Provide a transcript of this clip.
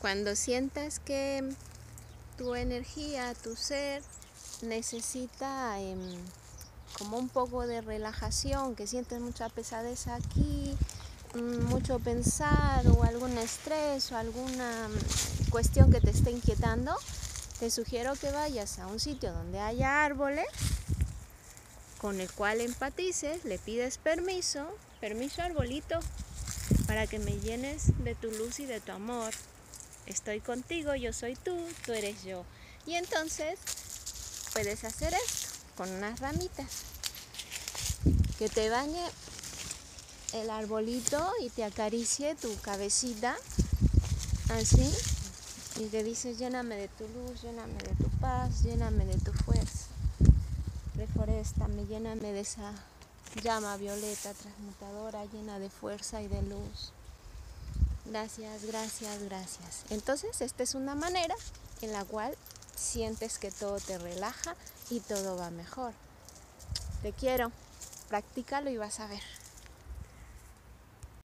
Cuando sientas que tu energía, tu ser, necesita em, como un poco de relajación, que sientes mucha pesadez aquí, mm, mucho pensar o algún estrés o alguna mm, cuestión que te esté inquietando, te sugiero que vayas a un sitio donde haya árboles con el cual empatices, le pides permiso, permiso arbolito, para que me llenes de tu luz y de tu amor. Estoy contigo, yo soy tú, tú eres yo. Y entonces puedes hacer esto con unas ramitas. Que te bañe el arbolito y te acaricie tu cabecita así y te dices lléname de tu luz, lléname de tu paz, lléname de tu fuerza. Reforéstame, lléname de esa llama violeta transmutadora llena de fuerza y de luz. Gracias, gracias, gracias. Entonces, esta es una manera en la cual sientes que todo te relaja y todo va mejor. Te quiero. Practícalo y vas a ver.